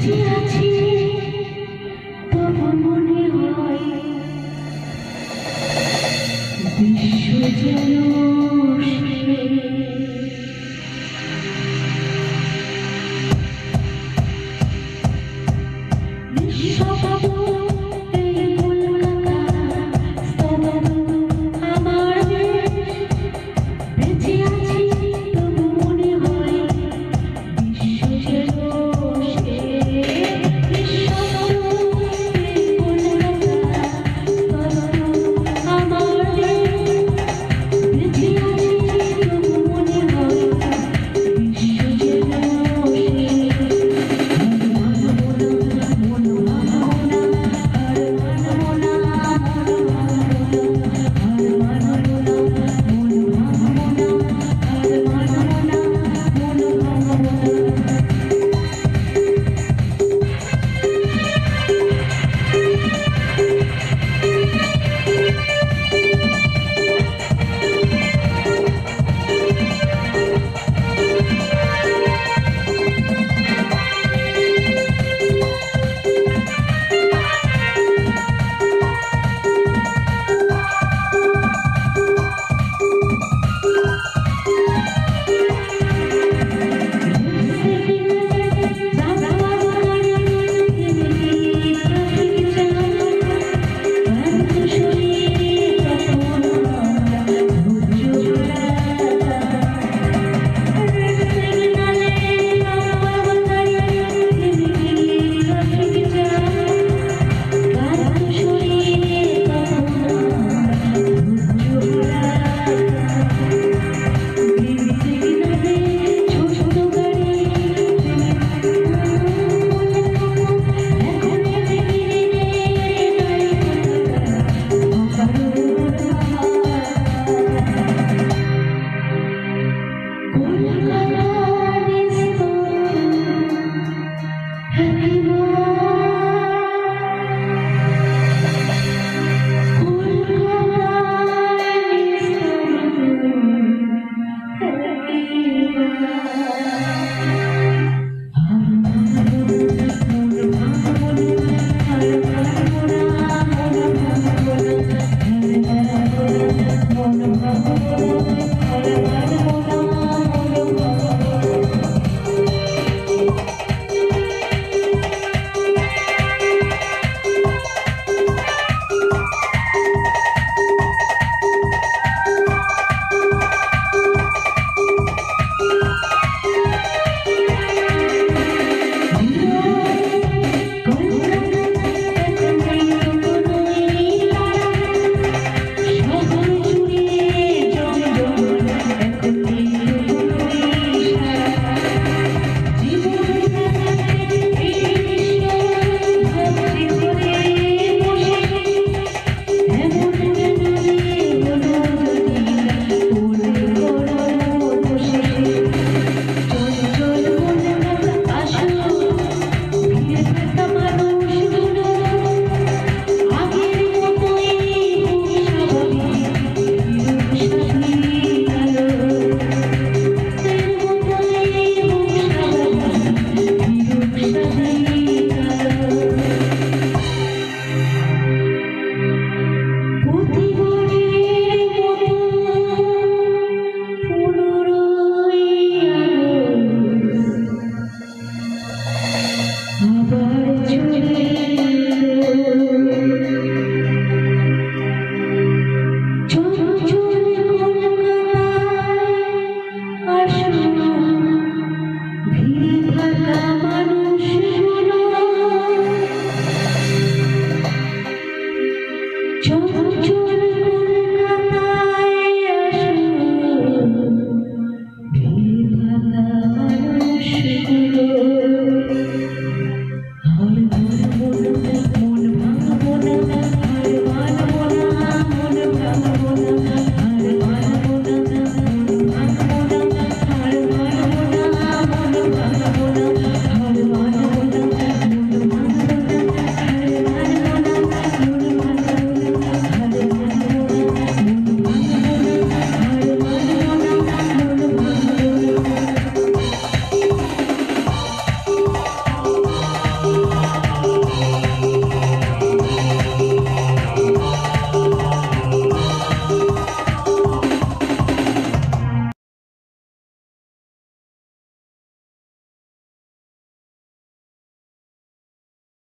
天。